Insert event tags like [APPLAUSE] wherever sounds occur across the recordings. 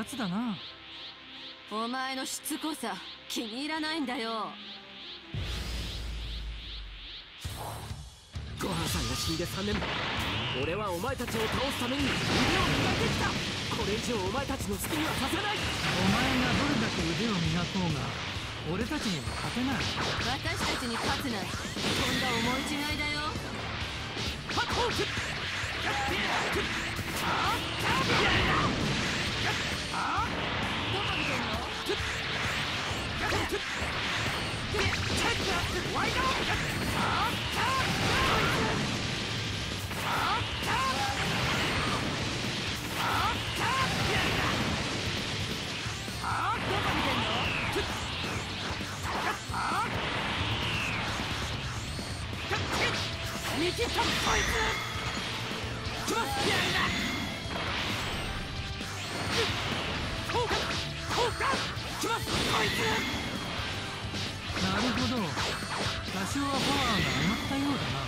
やつだな。お前のしつこさ気に入らないんだよ。ごはんさんが死んで3年俺はお前たちを倒すために腕を磨いてきた。これ以上お前たちの好きにはさせない。お前がどれだけ腕を磨こうが俺たちには勝てない。私たちに勝つな。んてとんだ思い違いだよ。はっほうどこ見てんの見切ったこいつ来ますやるなこうか来ますこいつなるほど。多少はパワーが上がったようだな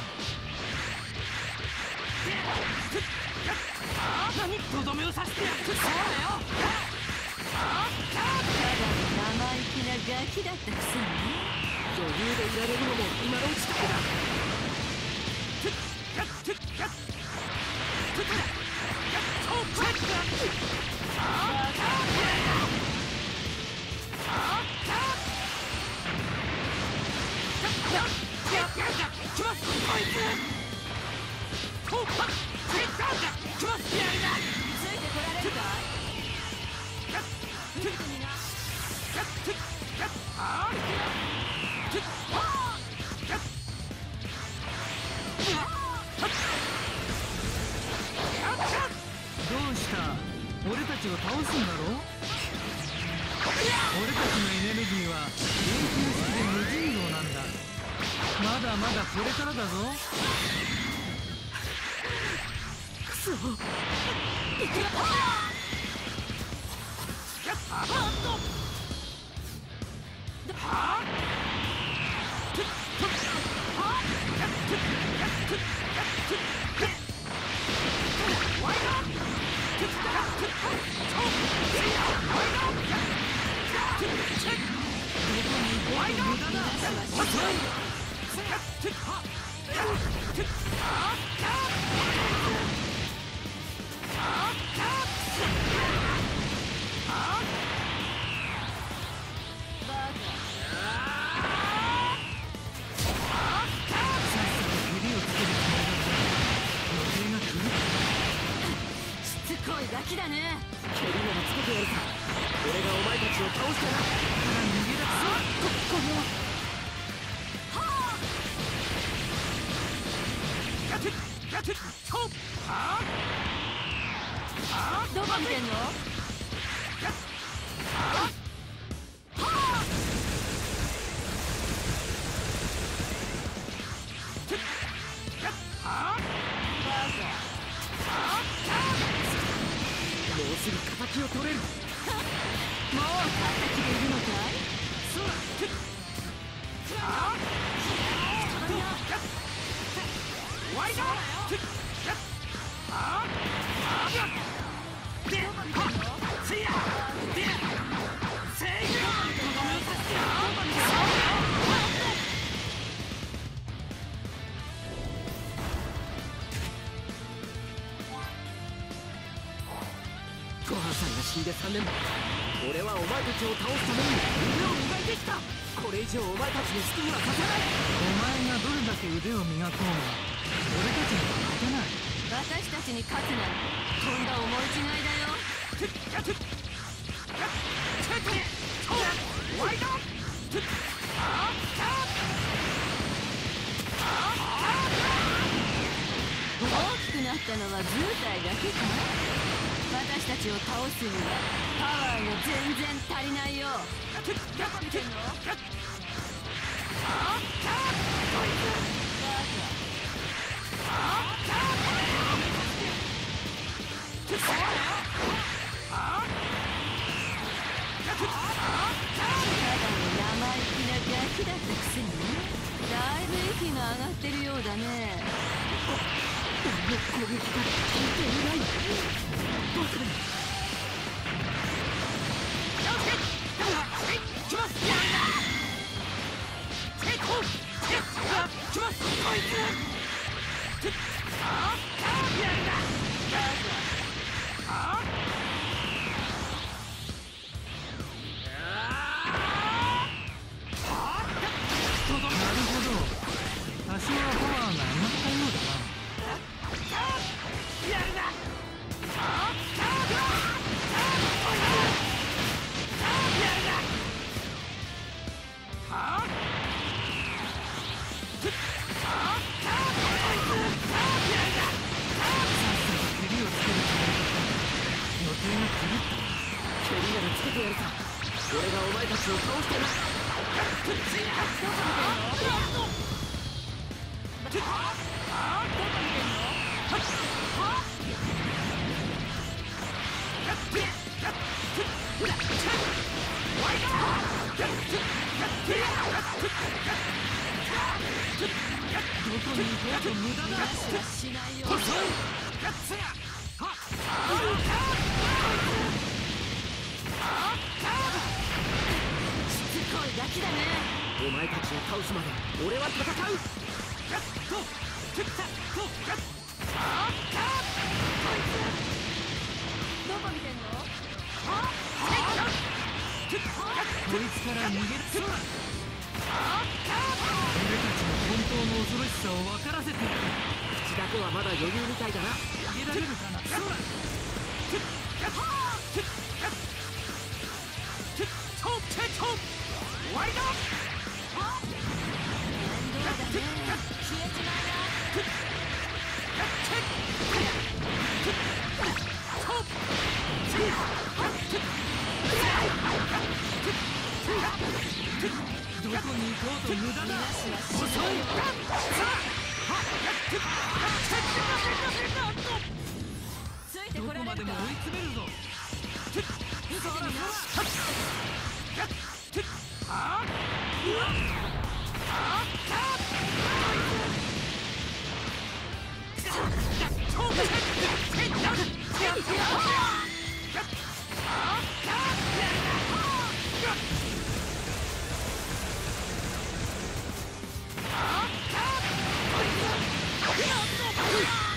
何とどめを刺してやるそうよただの生意気なガキだったくせに余裕でいられるのも今のうちだけだついてこられるかい見てみなどうした俺たちを倒すんだろ？俺たちのエネルギーはまだまだこれからだぞ。さっ。さと蹴りをつけるつもりだっ。たが予定が狂っ。たしつこいガキだ俺がお前たちを倒したら。逃げ出そうこれはどこ見てんの？もうすぐ敵を取れるもう勝った気でいるのかいそうだワイドではせやでせいとどめを刺してやごはんさんが死んで3年。俺はお前たちを倒すために腕を磨いてきたこれ以上お前たちの好きにはさせない。お前がどれだけ腕を磨こうが俺たちには勝てない。私たちに勝つなんてとんだ思い違いだよ大きくなったのは図体だけか私たちを倒すにはパワーが全然足りないよ。どこ見てんのが上がってるようだね俺の攻撃が効いていないバカ Ah! ンスまで俺は戦う。たこいつから逃げる俺たちの本当の恐ろしさを分からせて口だけはまだ余裕みたいだな逃げられるかなそうッチったてっッチったてったどこまでも追い詰めるぞ。Cut!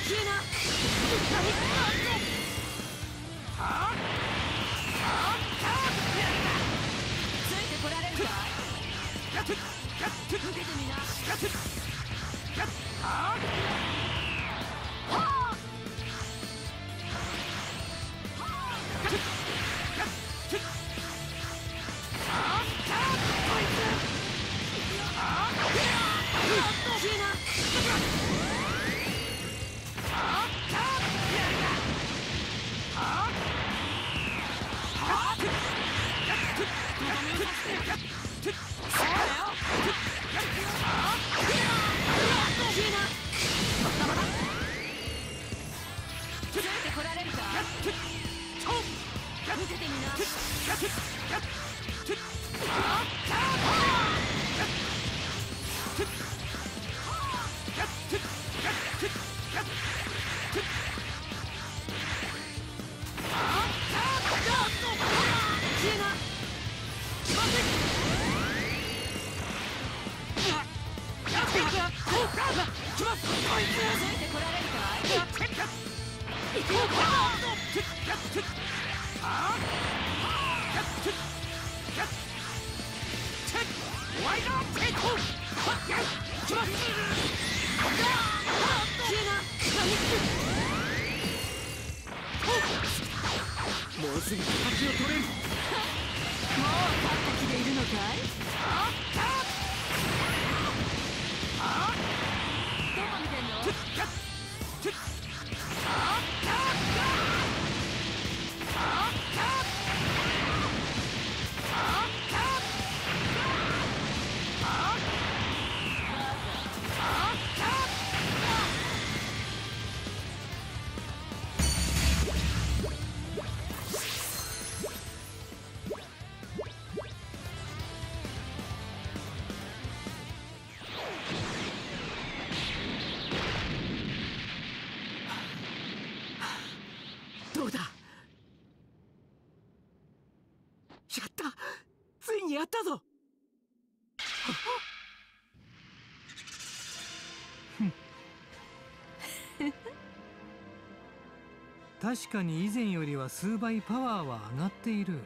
確かに以前よりは数倍パワーは上がっている。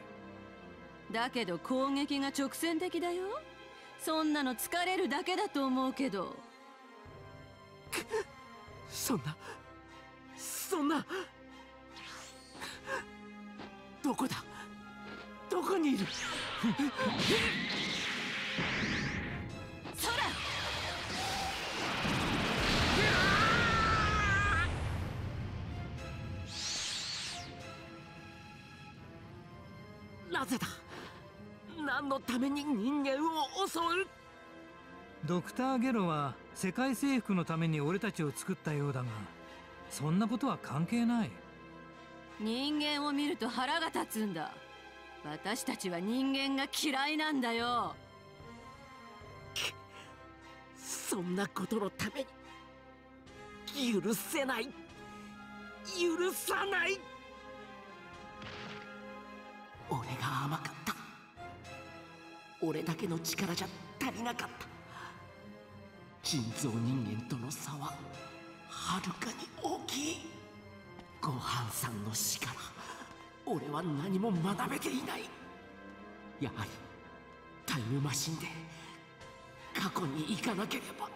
だけど攻撃が直線的だよ。そんなの疲れるだけだと思うけど。そんなそんなどこだ？どこにいる？のために人間を襲う。ドクター・ゲロは世界征服のために俺たちを作ったようだがそんなことは関係ない。人間を見ると腹が立つんだ。私たちは人間が嫌いなんだよ。そんなことのために。許せない。許さない。俺が甘かった俺だけの力じゃ足りなかった。人造人間との差ははるかに大きい。ごはんさんの死から俺は何も学べていない。やはりタイムマシンで過去に行かなければ。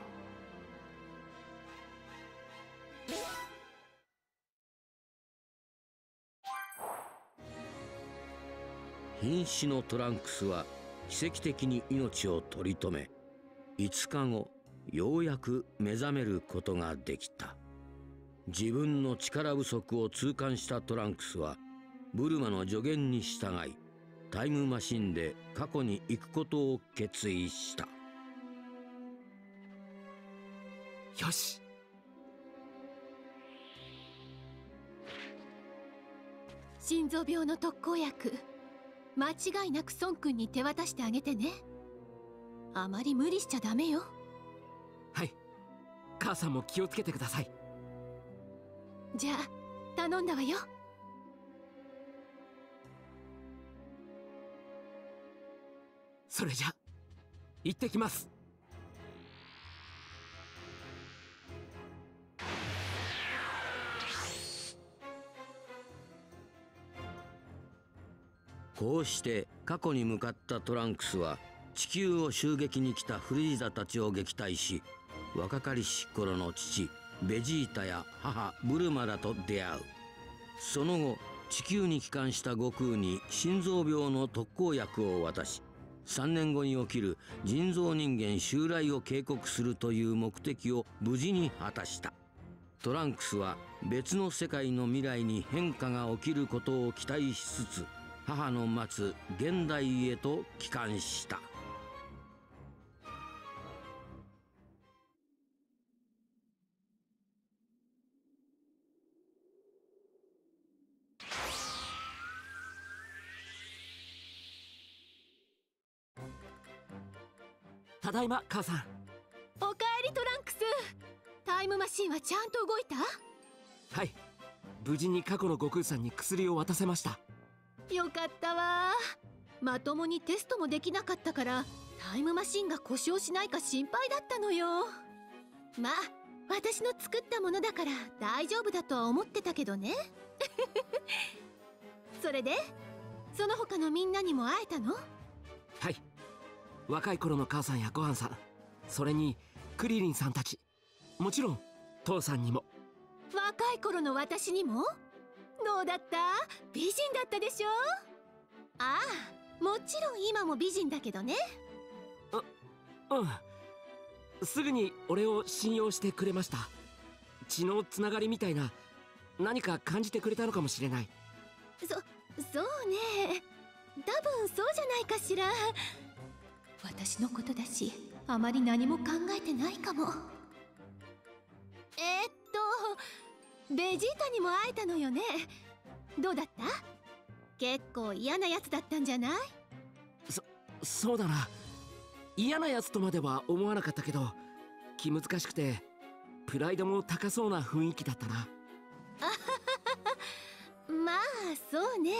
瀕死のトランクスは奇跡的に命を取り留め5日後ようやく目覚めることができた。自分の力不足を痛感したトランクスはブルマの助言に従いタイムマシンで過去に行くことを決意した。よし。心臓病の特効薬。間違いなく孫君に手渡してあげてね。あまり無理しちゃダメよ。はい。母さんも気をつけてください。じゃあ頼んだわよ。それじゃ。行ってきますこうして過去に向かったトランクスは地球を襲撃に来たフリーザたちを撃退し若かりし頃の父ベジータや母ブルマらと出会う。その後地球に帰還した悟空に心臓病の特効薬を渡し3年後に起きる人造人間襲来を警告するという目的を無事に果たした。トランクスは別の世界の未来に変化が起きることを期待しつつ母の待つ現代へと帰還した。ただいま母さん。おかえりトランクス。タイムマシンはちゃんと動いた？はい。無事に過去の悟空さんに薬を渡せましたよかったわ。まともにテストもできなかったからタイムマシンが故障しないか心配だったのよ。まあ私の作ったものだから大丈夫だとは思ってたけどね。[LAUGHS] それでその他のみんなにも会えたの？はい。若い頃の母さんやごはんさんそれにクリリンさんたち。もちろん父さんにも。若い頃の私にも？どうだった？美人だったでしょ？ああもちろん今も美人だけどね。うん。すぐに俺を信用してくれました。血のつながりみたいな何か感じてくれたのかもしれない。そそうね。多分そうじゃないかしら。私のことだしあまり何も考えてないかも。えー、っとベジータにも会えたのよね。どうだった？結構嫌なやつだったんじゃない？そうだな。嫌なやつとまでは思わなかったけど気難しくてプライドも高そうな雰囲気だったな。[LAUGHS] まあそうね。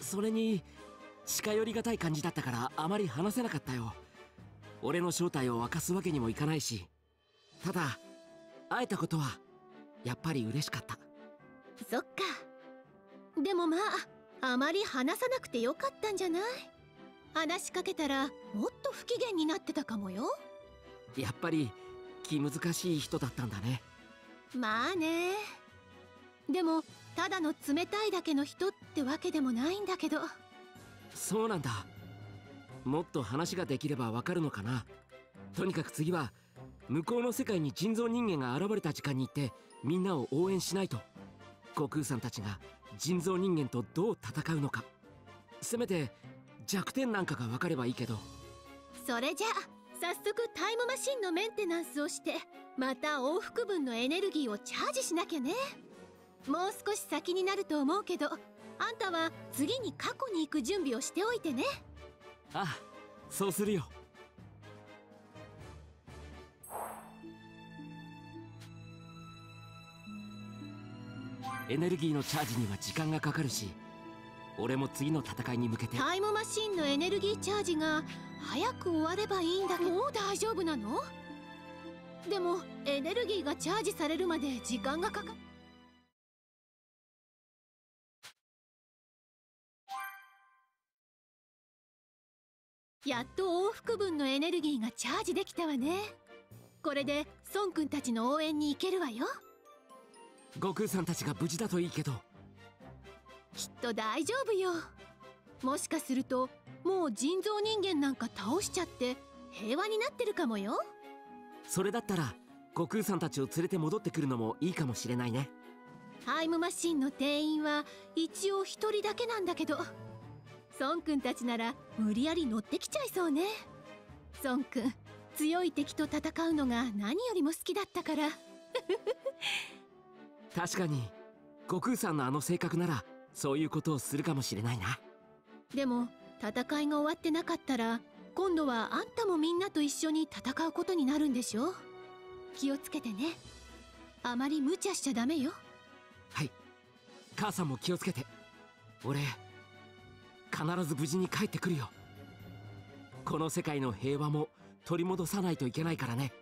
それに近寄りがたい感じだったからあまり話せなかったよ。俺の正体を明かすわけにもいかないし。ただ会えたことはやっぱり嬉しかった。そっか。でもまああまり話さなくてよかったんじゃない？話しかけたらもっと不機嫌になってたかもよ。やっぱり気難しい人だったんだね。まあね。でもただの冷たいだけの人ってわけでもないんだけど。そうなんだ。もっと話ができればわかるのかな。とにかく次は向こうの世界に人造人間が現れた時間に行ってみんなを応援しないと。悟空さんたちが人造人間とどう戦うのか。せめて弱点なんかが分かればいいけど。それじゃあ早速タイムマシンのメンテナンスをしてまた往復分のエネルギーをチャージしなきゃね。もう少し先になると思うけどあんたは次に過去に行く準備をしておいてね。ああそうするよエネルギーのチャージには時間がかかるし俺も次の戦いに向けて。タイムマシンのエネルギーチャージが早く終わればいいんだけど。もう大丈夫なの？でもエネルギーがチャージされるまで時間がかかやっと往復分のエネルギーがチャージできたわね。これで孫くんたちの応援に行けるわよ悟空さんたちが無事だといいけど。きっと大丈夫よ。もしかするともう人造人間なんか倒しちゃって平和になってるかもよ。それだったら悟空さんたちを連れて戻ってくるのもいいかもしれないね。タイムマシンの店員は一応一人だけなんだけど。孫くんたちなら無理やり乗ってきちゃいそうね。孫くん強い敵と戦うのが何よりも好きだったから確かに悟空さんのあの性格ならそういうことをするかもしれないな。でも戦いが終わってなかったら今度はあんたもみんなと一緒に戦うことになるんでしょ気をつけてね。あまり無茶しちゃダメよ。はい。母さんも気をつけて。俺必ず無事に帰ってくるよ。この世界の平和も取り戻さないといけないからね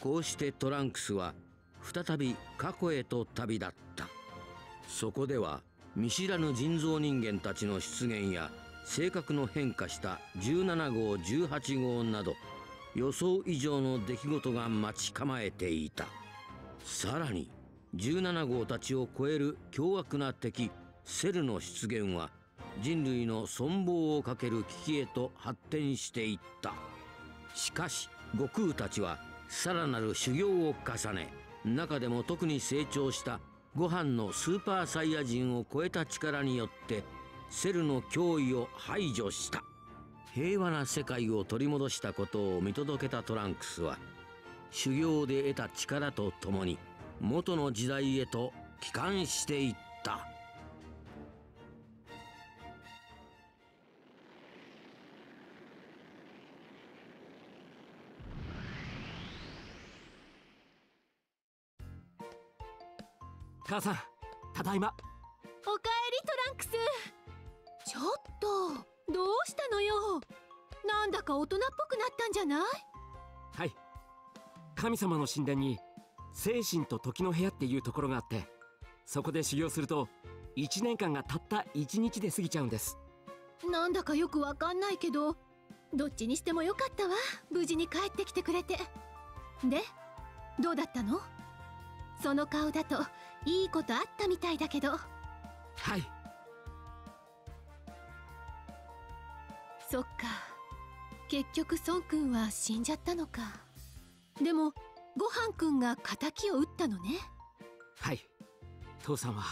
こうしてトランクスは再び過去へと旅立った。そこでは見知らぬ人造人間たちの出現や性格の変化した17号18号など予想以上の出来事が待ち構えていた。さらに17号たちを超える凶悪な敵セルの出現は人類の存亡をかける危機へと発展していった。しかし悟空たちはさらなる修行を重ね中でも特に成長したご飯のスーパーサイヤ人を超えた力によってセルの脅威を排除した。平和な世界を取り戻したことを見届けたトランクスは修行で得た力とともに元の時代へと帰還していった。母さんただいま。おかえりトランクス。ちょっとどうしたのよ。なんだか大人っぽくなったんじゃない？はい。神様の神殿に精神と時の部屋っていうところがあってそこで修行すると1年間がたった1日で過ぎちゃうんです。なんだかよくわかんないけどどっちにしてもよかったわ。無事に帰ってきてくれて。でどうだったの？その顔だといいことあったみたいだけど。はい。そっか。結局孫くんは死んじゃったのか。でもごはんくんが敵を撃ったのね。はい。父さんは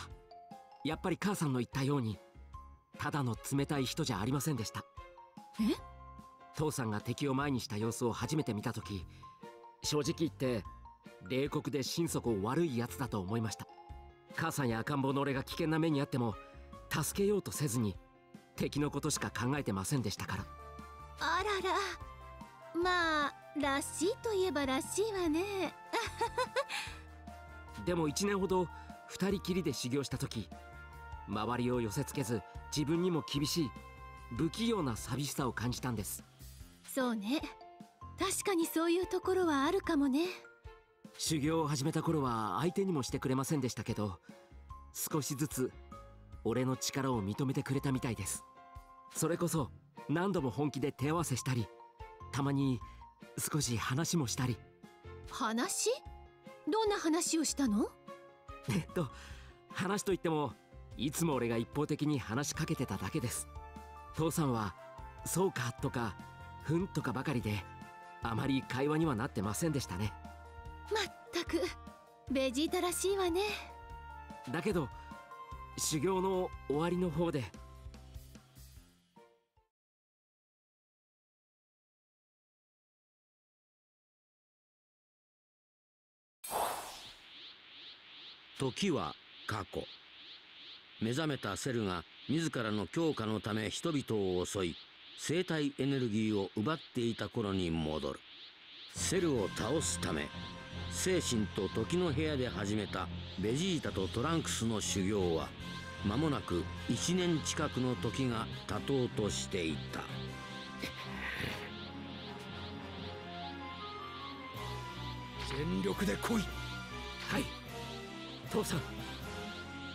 やっぱり母さんの言ったようにただの冷たい人じゃありませんでした。え？父さんが敵を前にした様子を初めて見た時正直言って冷酷で心底悪いやつだと思いました母さんや赤ん坊の俺が危険な目にあっても助けようとせずに敵のことしか考えてませんでしたから。あらら。まあらしいといえばらしいわね。[LAUGHS] [LAUGHS] でも1年ほど2人きりで修行した時周りを寄せつけず自分にも厳しい不器用な寂しさを感じたんです。そうね。確かにそういうところはあるかもね修行を始めた頃は相手にもしてくれませんでしたけど少しずつ俺の力を認めてくれたみたいです。それこそ何度も本気で手合わせしたりたまに少し話もしたり。話？どんな話をしたの？えっと話といってもいつも俺が一方的に話しかけてただけです。父さんは「そうか」とか「ふん」とかばかりであまり会話にはなってませんでしたねまったくベジータらしいわね。だけど修行の終わりの方で。時は過去。目覚めたセルが自らの強化のため人々を襲い生体エネルギーを奪っていた頃に戻る。セルを倒すため精神と時の部屋で始めたベジータとトランクスの修行は間もなく1年近くの時が経とうとしていた。全力で来い。はい。父さん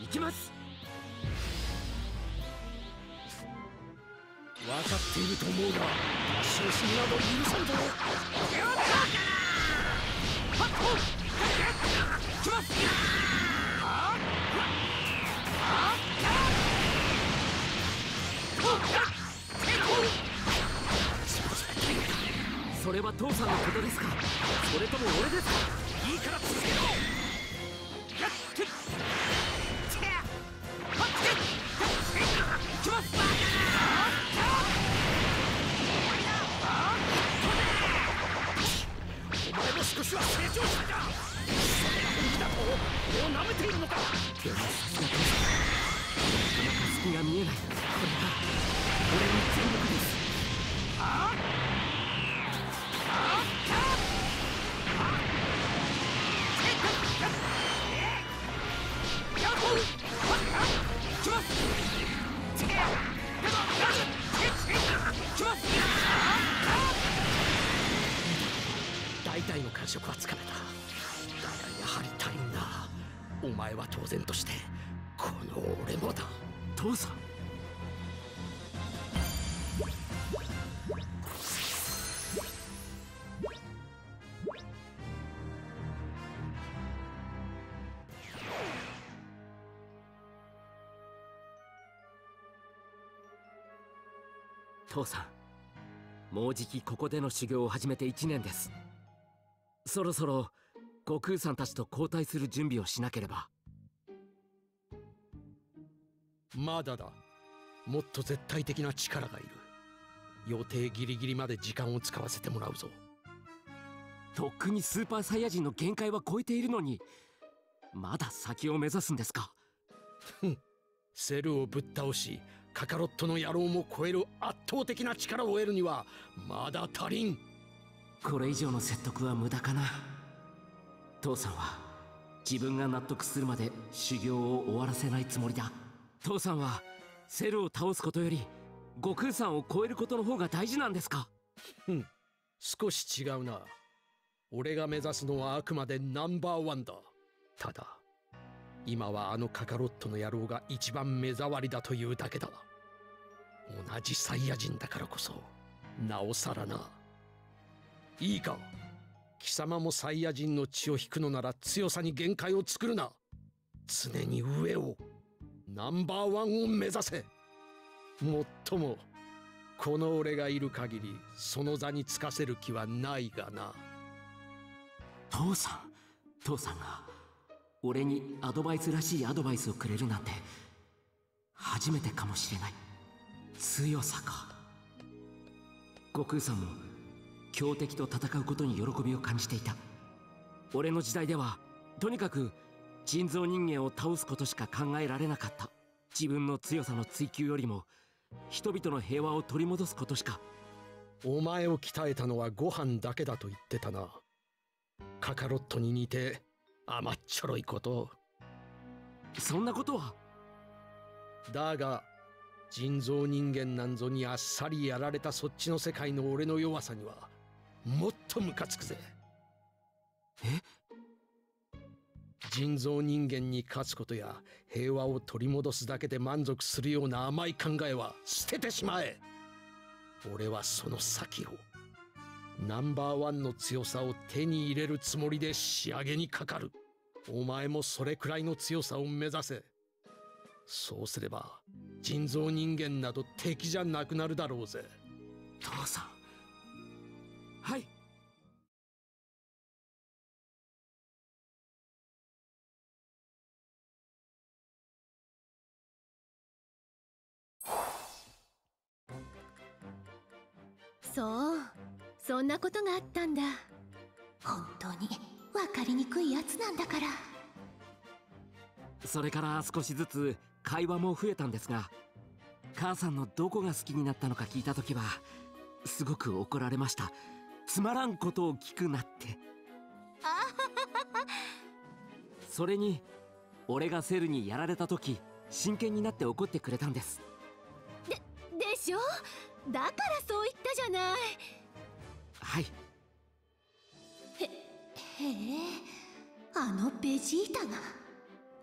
行きます。分かっていると思うが出身など許さんぞそれは父さんのことです。かそれとも俺です。かいいから続けろ少しは成長したかそれが本気だと俺を舐めているのか。でもさすが父さんなかなか隙が見えない。これが俺の全力です。大体の感触はつかめた。だがやはり足りんな。お前は当然としてこの俺もだ。父さん。父さん。もうじきここでの修行を始めて1年です。そろそろ悟空さんたちと交代する準備をしなければ。まだだ。もっと絶対的な力がいる。予定ギリギリまで時間を使わせてもらうぞ。とっくにスーパーサイヤ人の限界は超えているのに。まだ先を目指すんですか？セルをぶっ倒しカカロットの野郎も超える圧倒的な力を得るにはまだ足りんこれ以上の説得は無駄かな。父さんは自分が納得するまで修行を終わらせないつもりだ。父さんはセルを倒すことより悟空さんを超えることの方が大事なんですか？うん少し違うな。俺が目指すのはあくまでナンバーワンだ。ただ今はあのカカロットの野郎が一番目障りだというだけだ。同じサイヤ人だからこそなおさらな。いいか。貴様もサイヤ人の血を引くのなら強さに限界を作るな。常に上をナンバーワンを目指せ。もっともこの俺がいる限りその座につかせる気はないがな。父さん父さんが俺にアドバイスらしいアドバイスをくれるなんて初めてかもしれない。強さか。悟空さんも強敵と戦うことに喜びを感じていた。俺の時代ではとにかく人造人間を倒すことしか考えられなかった。自分の強さの追求よりも人々の平和を取り戻すことしか。お前を鍛えたのはご飯だけだと言ってたな。カカロットに似て甘っちょろいこと。そんなことは。だが人造人間なんぞにあっさりやられたそっちの世界の俺の弱さにはもっとムカつくぜ。え？人造人間に勝つことや平和を取り戻すだけで満足するような甘い考えは捨ててしまえ。俺はその先をナンバーワンの強さを手に入れるつもりで仕上げにかかる。お前もそれくらいの強さを目指せ。そうすれば人造人間など敵じゃなくなるだろうぜ。父さん。はい。そう。そんなことがあったんだ。本当に分かりにくいやつなんだから。それから少しずつ会話も増えたんですが母さんのどこが好きになったのか聞いた時はすごく怒られましたつまらんことを聞くなって。それに俺がセルにやられた時真剣になって怒ってくれたんです。でしょ？だからそう言ったじゃない。はい。へへえ。あのベジータが。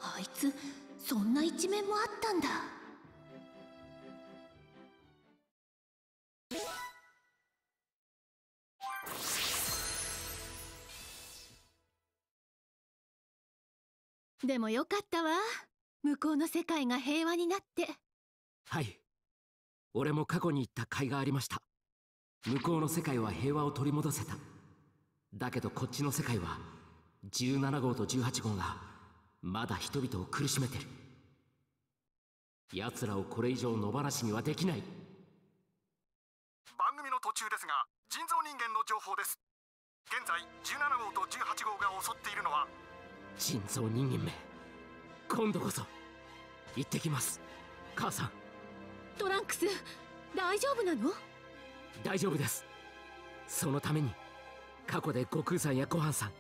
あいつそんな一面もあったんだでもよかったわ。向こうの世界が平和になって。はい。俺も過去に行った甲斐がありました。向こうの世界は平和を取り戻せた。だけどこっちの世界は17号と18号がまだ人々を苦しめてる。奴らをこれ以上野放しにはできない。番組の途中ですが人造人間の情報です。現在17号と18号が襲っているのは人造人間め。今度こそ行ってきます。母さん。トランクス大丈夫なの？大丈夫です。そのために過去で悟空さんやごはんさん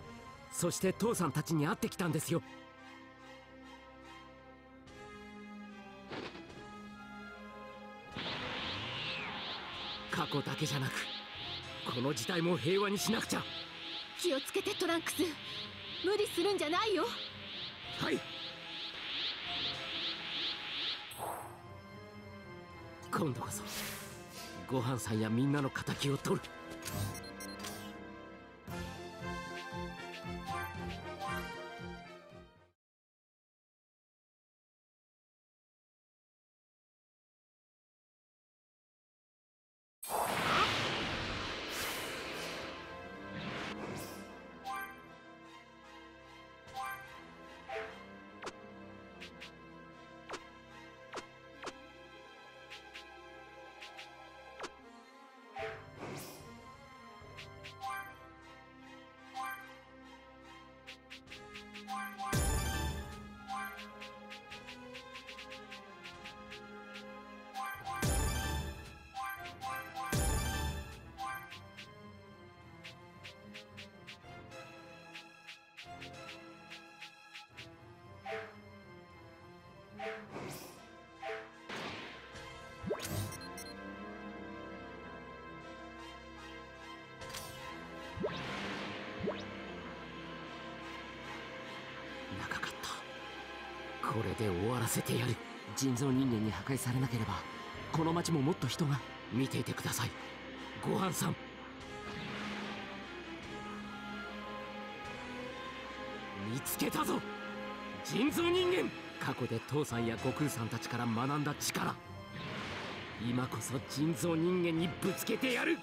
そして父さんたちに会ってきたんですよ。過去だけじゃなくこの時代も平和にしなくちゃ。気をつけてトランクス無理するんじゃないよ。はい。今度こそご飯さんやみんなの敵を取る。これで終わらせてやる。人造人間に破壊されなければこの町ももっと人が見ていてください。ごはんさん。見つけたぞ。人造人間。過去で父さんや悟空さんたちから学んだ力。今こそ人造人間にぶつけてやる。